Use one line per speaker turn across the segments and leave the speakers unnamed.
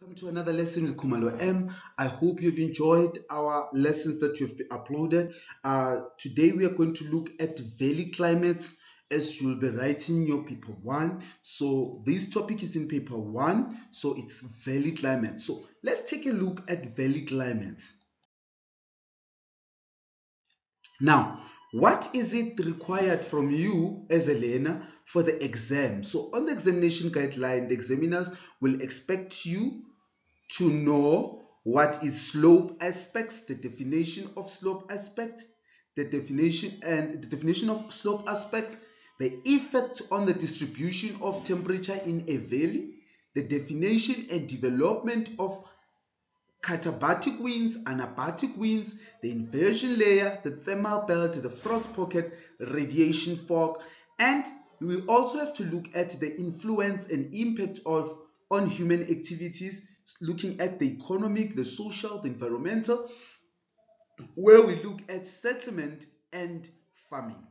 Welcome to another lesson with Khumalo M. I hope you've enjoyed our lessons that you've uploaded. Uh, today we are going to look at valley climates as you'll be writing your paper one. So this topic is in paper one, so it's valley climate. So let's take a look at valley climates. Now, what is it required from you as a learner for the exam? So on the examination guideline, the examiners will expect you to know what is slope aspects, the definition of slope aspect, the definition and the definition of slope aspect, the effect on the distribution of temperature in a valley, the definition and development of katabatic winds, anabatic winds, the inversion layer, the thermal belt, the frost pocket, radiation fog, and we also have to look at the influence and impact of on human activities, looking at the economic, the social, the environmental, where we look at settlement and farming.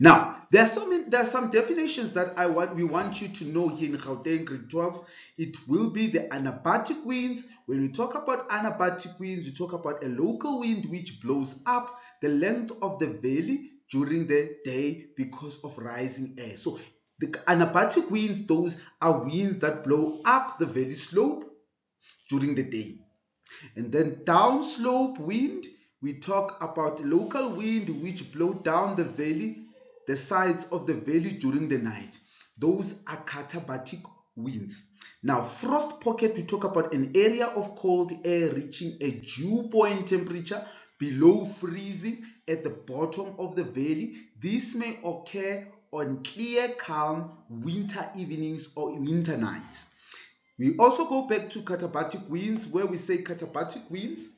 Now, there are some there are some definitions that I want we want you to know here in Gauteng grade 12. It will be the anabatic winds. When we talk about anabatic winds, we talk about a local wind which blows up the length of the valley during the day because of rising air. So the anabatic winds, those are winds that blow up the valley slope during the day. And then downslope wind, we talk about local wind which blow down the valley the sides of the valley during the night. Those are katabatic winds. Now, frost pocket, we talk about an area of cold air reaching a dew point temperature below freezing at the bottom of the valley. This may occur on clear, calm winter evenings or winter nights. We also go back to katabatic winds where we say katabatic winds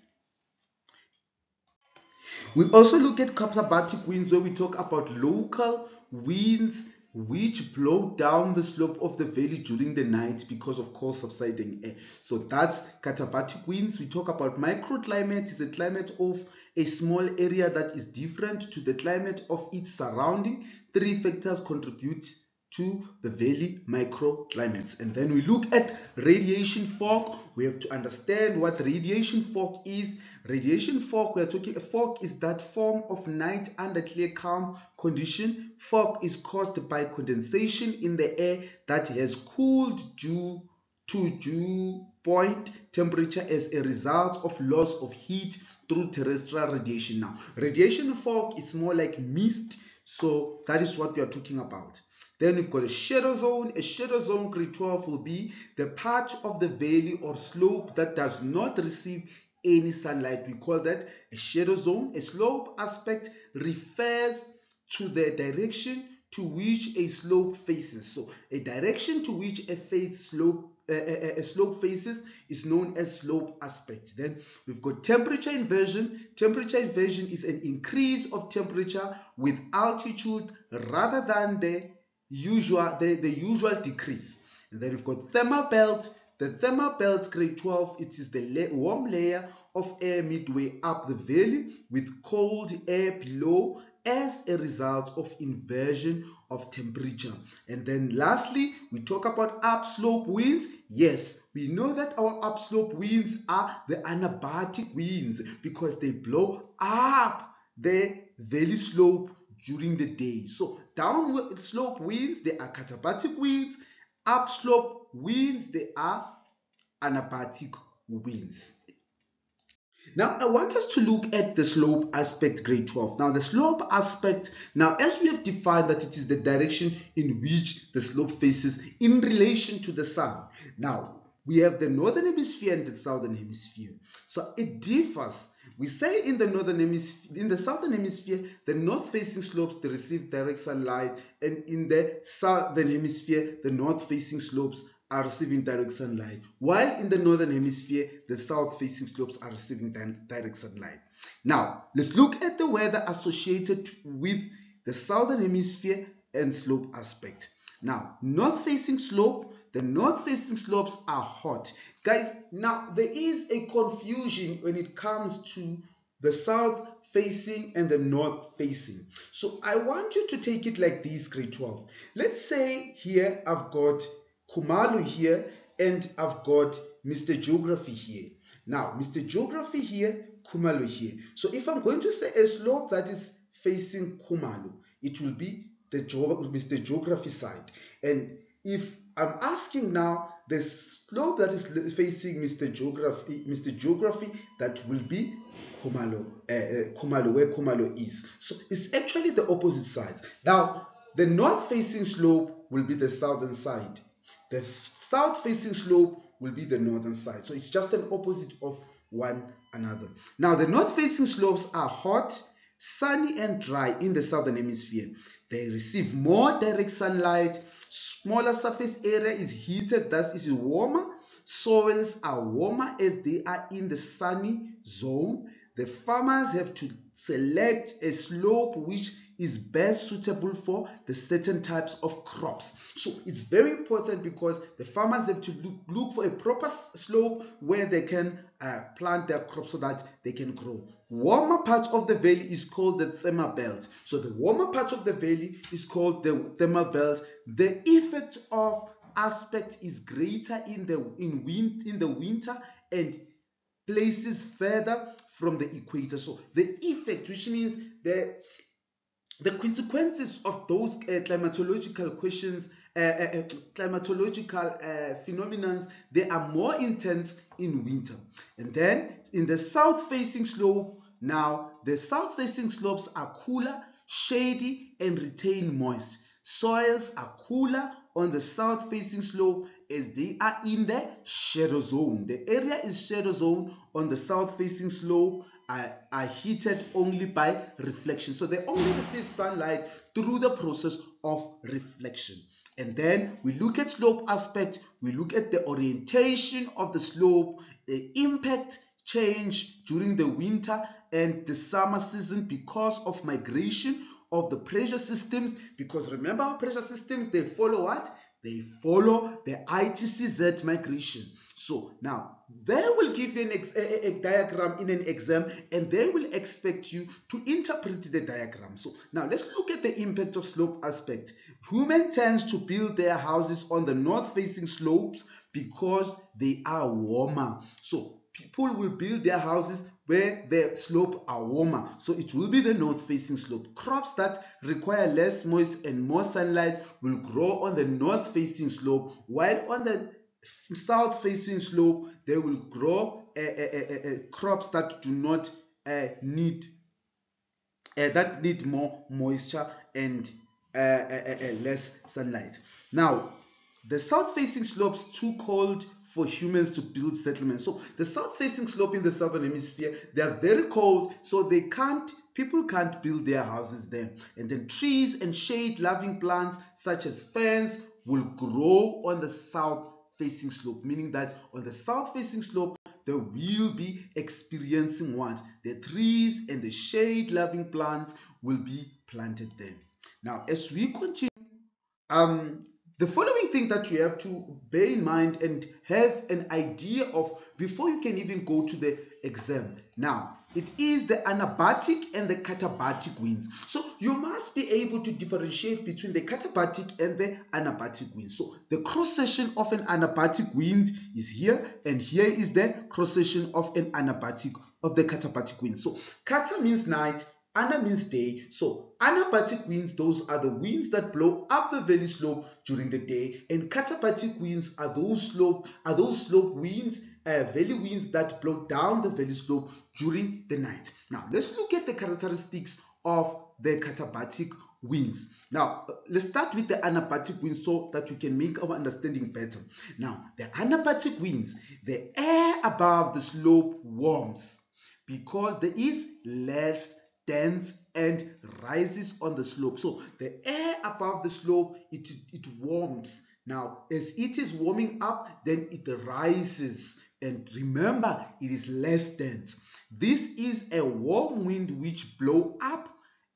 we also look at katabatic winds where we talk about local winds which blow down the slope of the valley during the night because of cold subsiding air. So that's katabatic winds. We talk about microclimate. It's a climate of a small area that is different to the climate of its surrounding. Three factors contribute to the valley microclimates. And then we look at radiation fog. We have to understand what radiation fog is. Radiation fog, we are talking, fog is that form of night under clear calm condition. Fog is caused by condensation in the air that has cooled due to dew point temperature as a result of loss of heat through terrestrial radiation. Now, radiation fog is more like mist. So that is what we are talking about. Then we've got a shadow zone. A shadow zone, grade 12, will be the patch of the valley or slope that does not receive any sunlight. We call that a shadow zone. A slope aspect refers to the direction to which a slope faces. So a direction to which a face slope uh, a, slope faces is known as slope aspect. Then we've got temperature inversion. Temperature inversion is an increase of temperature with altitude rather than the usual the, the usual decrease and then we've got thermal belt the thermal belt grade 12 it is the la warm layer of air midway up the valley with cold air below as a result of inversion of temperature and then lastly we talk about upslope winds yes we know that our upslope winds are the anabatic winds because they blow up the valley slope during the day. So downward slope winds, they are katabatic winds. Upslope winds, they are anabatic winds. Now, I want us to look at the slope aspect grade 12. Now, the slope aspect, now as we have defined that it is the direction in which the slope faces in relation to the sun. Now, we have the northern hemisphere and the southern hemisphere. So it differs we say in the northern hemisphere, in the southern hemisphere, the north-facing slopes they receive direct sunlight, and in the southern hemisphere, the north-facing slopes are receiving direct sunlight, while in the northern hemisphere, the south-facing slopes are receiving direct sunlight. Now, let's look at the weather associated with the southern hemisphere and slope aspect. Now, north-facing slope, the north-facing slopes are hot. Guys, now there is a confusion when it comes to the south-facing and the north-facing. So I want you to take it like this, grade 12. Let's say here I've got Khumalo here and I've got Mr. Geography here. Now, Mr. Geography here, Khumalo here. So if I'm going to say a slope that is facing Khumalo, it will be the Mr. Geography side. And if I'm asking now the slope that is facing Mr. Geography, Mr. Geography, that will be Khumalo, uh, uh, Khumalo, where Khumalo is. So it's actually the opposite side. Now, the north facing slope will be the southern side. The south facing slope will be the northern side. So it's just an opposite of one another. Now, the north facing slopes are hot, sunny, and dry in the southern hemisphere. They receive more direct sunlight. Smaller surface area is heated, thus is warmer. Soils are warmer as they are in the sunny zone. The farmers have to select a slope which is best suitable for the certain types of crops. So it's very important because the farmers have to look, look for a proper slope where they can uh, plant their crops so that they can grow. Warmer part of the valley is called the thermal belt. So the warmer part of the valley is called the thermal belt. The effect of aspect is greater in the in wind in the winter and places further from the equator. So the effect, which means the the consequences of those uh, climatological questions, uh, uh, uh climatological uh, phenomena, they are more intense in winter. And then in the south-facing slope, now the south-facing slopes are cooler, shady, and retain moist. Soils are cooler on the south-facing slope as they are in the shadow zone. The area is shadow zone on the south-facing slope are, are heated only by reflection. So they only receive sunlight through the process of reflection. And then we look at slope aspect, we look at the orientation of the slope, the impact change during the winter and the summer season because of migration of the pressure systems because remember pressure systems they follow what they follow the ITCZ migration. So now they will give you an a, a, diagram in an exam and they will expect you to interpret the diagram. So now let's look at the impact of slope aspect. Human tends to build their houses on the north facing slopes because they are warmer. So people will build their houses where the slope are warmer. So it will be the north facing slope. Crops that require less moist and more sunlight will grow on the north facing slope while on the south facing slope they will grow uh, uh, uh, crops that do not eh, need eh, that need more moisture and eh, less sunlight. Now the south facing slopes too cold for humans to build settlements. So the south facing slope in the southern hemisphere, they are very cold, so they can't people can't build their houses there. And then trees and shade loving plants such as ferns will grow on the south facing slope, meaning that on the south facing slope, they will be experiencing what? The trees and the shade loving plants will be planted there. Now, as we continue, um, the following thing that you have to bear in mind and have an idea of before you can even go to the exam. Now, it is the anabatic and the katabatic winds. So you must be able to differentiate between the katabatic and the anabatic winds. So the cross section of an anabatic wind is here, and here is the cross section of an anabatic of the katabatic wind. So kata means night, Ana means day. So winds, those are the winds that blow up the valley slope during the day, and katabatic winds are those slope are those slope winds, uh, valley winds that blow down the valley slope during the night. Now let's look at the characteristics of the katabatic winds. Now, uh, let's start with the anabatic winds so that we can make our understanding better. Now, the anabatic winds, the air above the slope warms because there is less dense and rises on the slope. So the air above the slope, it, it warms. Now, as it is warming up, then it rises. And remember, it is less dense. This is a warm wind which blow up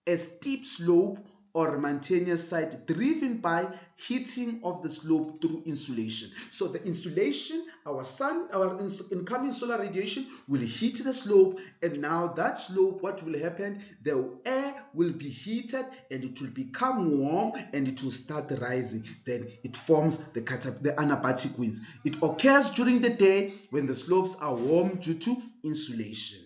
a steep slope or mountainous side driven by heating of the slope through insolation. So the insolation, our sun, our incoming solar radiation will heat the slope and now that slope, what will happen? The air will be heated and it will become warm and it will start rising. Then it forms the, the anabatic winds. It occurs during the day when the slopes are warm due to insolation.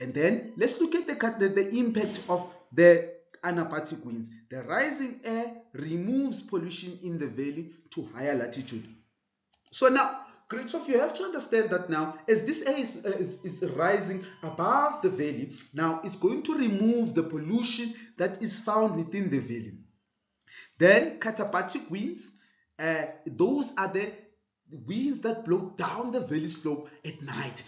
And then let's look at the, the, the impact of the anabatic winds. The rising air removes pollution in the valley to higher latitude. So now, 12, you have to understand that now, as this air is, uh, is, is, rising above the valley, now it's going to remove the pollution that is found within the valley. Then katabatic winds, uh, those are the winds that blow down the valley slope at night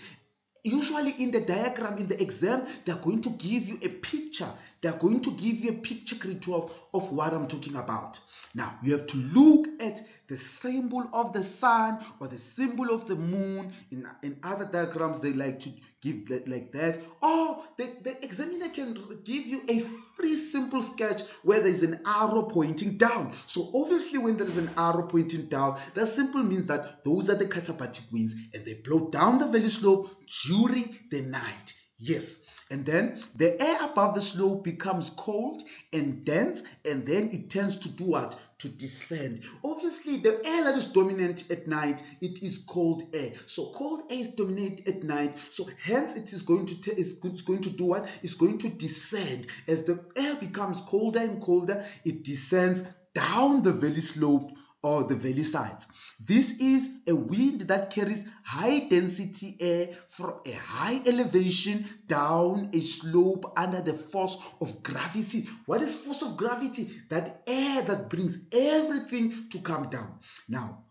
usually in the diagram in the exam they're going to give you a picture. They're going to give you a picture of, of what i'm talking about now you have to look at the symbol of the sun or the symbol of the moon. In, in other diagrams they like to give that like that. Or the, the examiner can give you a free simple sketch where there's an arrow pointing down. So obviously when there is an arrow pointing down that simply means that those are the katabatic winds and they blow down the valley slope during the night. Yes and then the air above the slope becomes cold and dense and then it tends to do what? To descend. Obviously the air that is dominant at night it is cold air. So cold air is dominant at night. So hence it is going to is going to do what? Is going to descend. As the air becomes colder and colder it descends down the valley slope or the valley sides this is a wind that carries high density air from a high elevation down a slope under the force of gravity. What is force of gravity? That air that brings everything to come down. Now,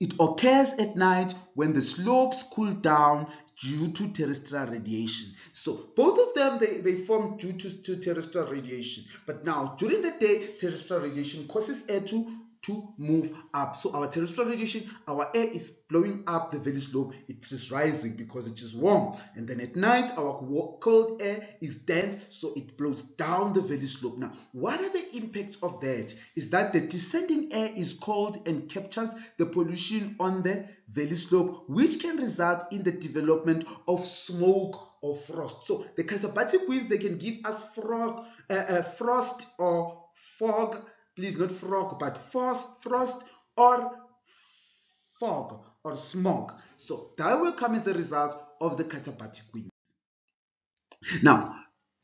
it occurs at night when the slopes cool down due to terrestrial radiation. So both of them, they, they form due to, to terrestrial radiation. But now, during the day, terrestrial radiation causes air to to move up. So our terrestrial radiation, our air is blowing up the valley slope. It is rising because it is warm. And then at night, our cold air is dense, so it blows down the valley slope. Now, what are the impacts of that? Is that the descending air is cold and captures the pollution on the valley slope, which can result in the development of smoke or frost. So the Katabatic winds, they can give us frog, uh, uh, frost or fog please not frog but frost frost or fog or smog so that will come as a result of the katabatic winds now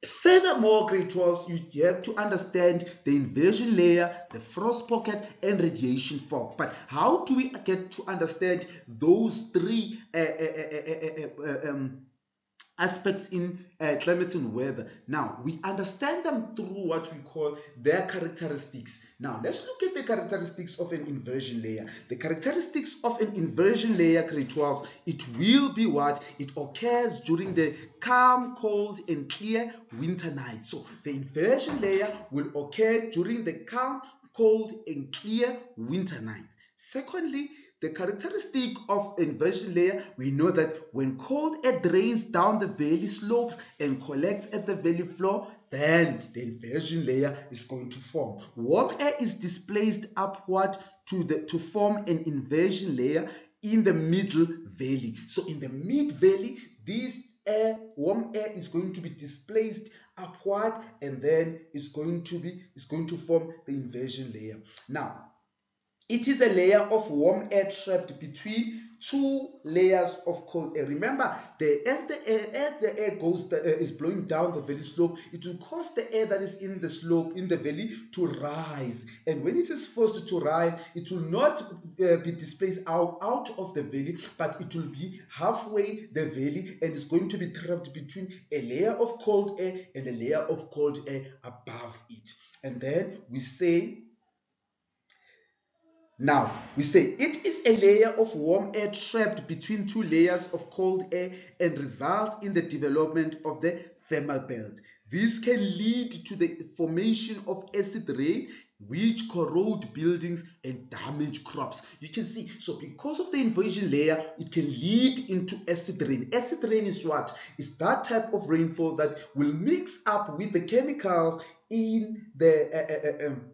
Furthermore, grade 12, you have to understand the inversion layer, the frost pocket, and radiation fog. But how do we get to understand those three uh, uh, uh, um, aspects in uh, climate and weather. Now, we understand them through what we call their characteristics. Now, let's look at the characteristics of an inversion layer. The characteristics of an inversion layer, grade 12, it will be what? It occurs during the calm, cold, and clear winter night. So, the inversion layer will occur during the calm, cold, and clear winter night. Secondly, the characteristic of inversion layer, we know that when cold air drains down the valley slopes and collects at the valley floor, then the inversion layer is going to form. Warm air is displaced upward to, the, to form an inversion layer in the middle valley. So in the mid valley, this air, warm air is going to be displaced upward and then it's going to be, it's going to form the inversion layer. Now, it is a layer of warm air trapped between two layers of cold air. Remember, the, as the air, as the air goes the, uh, is blowing down the valley slope, it will cause the air that is in the slope in the valley to rise. And when it is forced to rise, it will not uh, be displaced out, out of the valley, but it will be halfway the valley and is going to be trapped between a layer of cold air and a layer of cold air above it. And then we say now, we say it is a layer of warm air trapped between two layers of cold air and results in the development of the thermal belt. This can lead to the formation of acid rain which corrode buildings and damage crops. You can see, so because of the inversion layer, it can lead into acid rain. Acid rain is what? Is that type of rainfall that will mix up with the chemicals in the uh, uh, uh, um,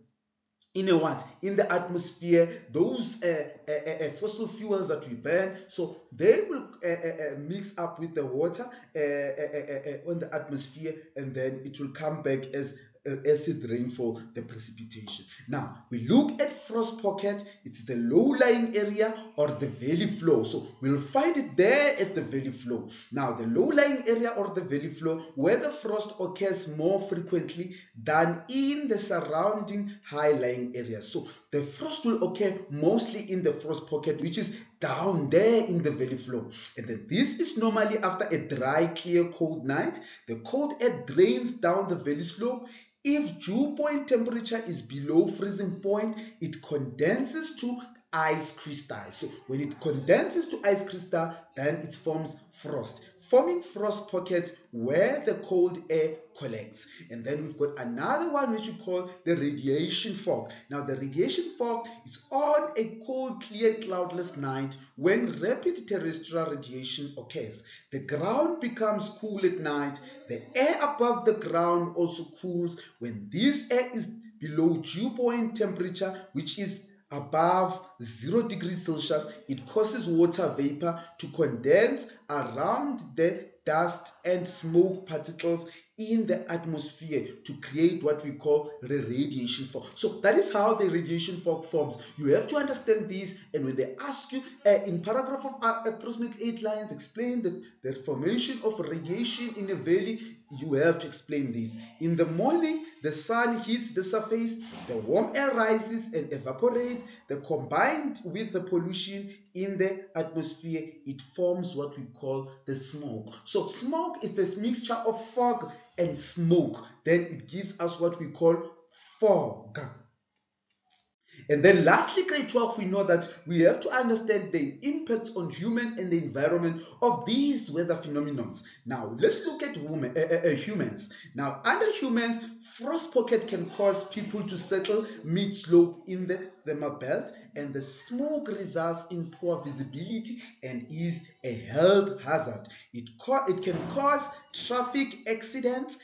in a what? In the atmosphere those uh, uh, uh, uh fossil fuels that we burn. So they will uh, uh, mix up with the water on the atmosphere and then it will come back as acid rainfall, the precipitation. Now, we look at frost pocket. It's the low-lying area or the valley floor. So, we'll find it there at the valley floor. Now, the low-lying area or the valley floor where the frost occurs more frequently than in the surrounding high-lying areas. So, the frost will occur mostly in the frost pocket, which is down there in the valley floor. And then this is normally after a dry, clear, cold night. The cold air drains down the valley slope if dew point temperature is below freezing point, it condenses to ice crystal. So when it condenses to ice crystal, then it forms frost forming frost pockets where the cold air collects. And then we've got another one which we call the radiation fog. Now the radiation fog is on a cold, clear, cloudless night when rapid terrestrial radiation occurs. The ground becomes cool at night. The air above the ground also cools when this air is below dew point temperature, which is above 0 degrees Celsius, it causes water vapor to condense around the dust and smoke particles in the atmosphere to create what we call the radiation fog. So that is how the radiation fog forms. You have to understand this and when they ask you uh, in paragraph of uh, approximately 8 lines explain the, the formation of radiation in a valley, you have to explain this. In the morning, the sun hits the surface, the warm air rises and evaporates, the combined with the pollution in the atmosphere, it forms what we call the smog. So smog is this mixture of fog and smoke. Then it gives us what we call fog. And then lastly, grade 12, we know that we have to understand the impact on human and the environment of these weather phenomena. Now, let's look at women, uh, uh, uh, humans. Now, under humans, frost pocket can cause people to settle mid-slope in the thermal belt and the smoke results in poor visibility and is a health hazard. It, it can cause traffic accidents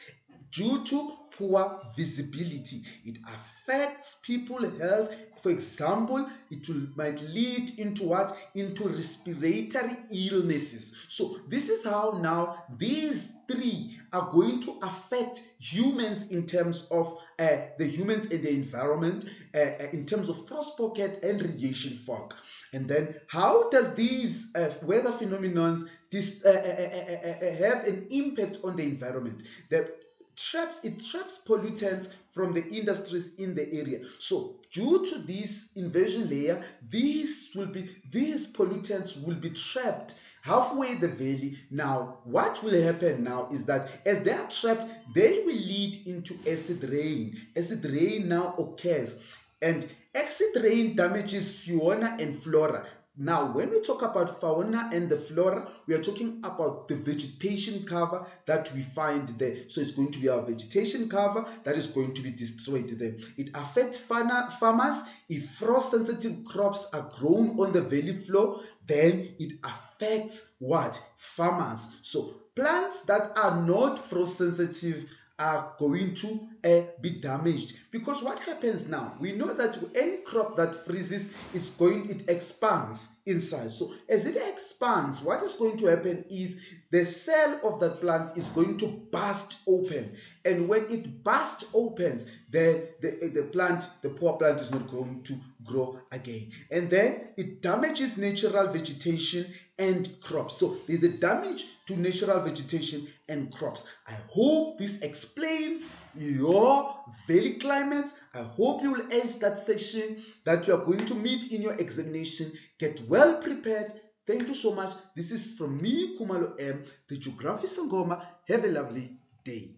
due to poor visibility. It affects people health. For example, it will, might lead into what? Into respiratory illnesses. So this is how now these three are going to affect humans in terms of uh, the humans and the environment, uh, uh in terms of frost pocket and radiation fog. And then how does these uh, weather phenomena this, uh, uh, have an impact on the environment? The traps it traps pollutants from the industries in the area. So due to this inversion layer these will be these pollutants will be trapped halfway the valley. Now what will happen now is that as they are trapped they will lead into acid rain. Acid rain now occurs and acid rain damages fauna and flora now, when we talk about fauna and the flora, we are talking about the vegetation cover that we find there. So it's going to be our vegetation cover that is going to be destroyed there. It affects farmers. If frost-sensitive crops are grown on the valley floor, then it affects what? Farmers. So plants that are not frost-sensitive are going to uh, be damaged. Because what happens now we know that any crop that freezes is going it expands in size so as it expands what is going to happen is the cell of that plant is going to burst open. And when it bursts opens then the, the plant the poor plant is not going to grow again. And then it damages natural vegetation and crops. So there's a damage to natural vegetation and crops. I hope this explains your valley climates i hope you will ace that section that you are going to meet in your examination get well prepared Thank you so much. This is from me, Khumalo M, the Geography Sangoma. Have a lovely day.